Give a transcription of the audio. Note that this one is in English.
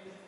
Amen.